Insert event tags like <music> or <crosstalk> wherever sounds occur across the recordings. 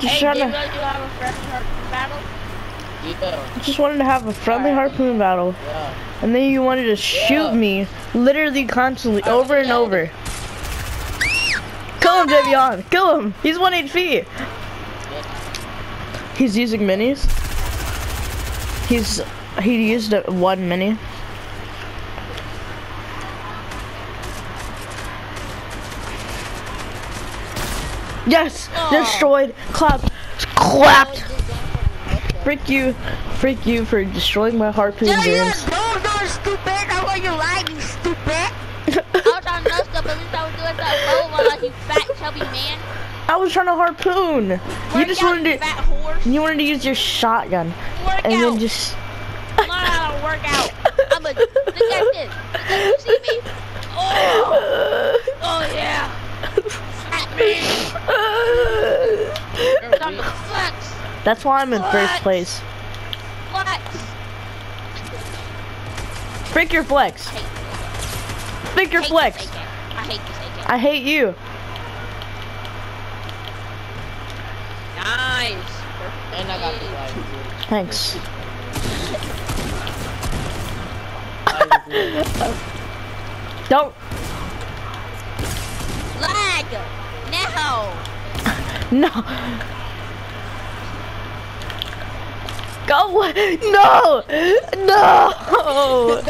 Just Hey, trying did to, you have a fresh harpoon battle? Yeah, just wanted to have a friendly harpoon battle, yeah. and then you wanted to shoot Yeah. me, literally constantly, over and yeah. over. Kill him, Davion. Kill him. He's one HP. He's using minis. He's he used a, one mini. Yes, destroyed. Clap, clapped. Freak you, freak you for destroying my harpoon Yeah, yeah, games. no, no, stupid. That's why you lying, you stupid. I was trying to know stuff, but at least I was doing something wrong, like you fat, chubby man. I was trying to harpoon. You just out, wanted to, fat horse. you wanted to use your shotgun, Work and out. then just. Learn how to work out. I'm a, look at this. Look at, you see me? Oh, oh yeah. Fat man. I'm the flex, That's why I'm in first place. flex. Freak your flex. Hate, Freak your hate flex. I hate this AK. I hate you. Nice. And I got the light. Thanks. Don't. Lag. <laughs> No. No. Go. No. No.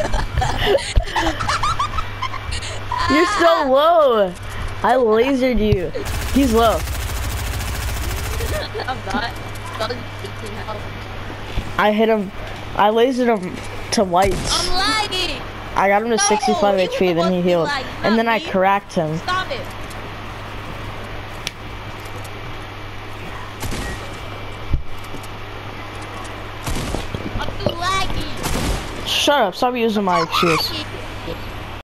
You're so low. I lasered you. He's low. I'm not. Got 18. I hit him. I lasered him to whites. I'm lagging. I got him to No, 65 he HP, then he healed. And then I cracked him. Stop Shut up, stop using my excuse.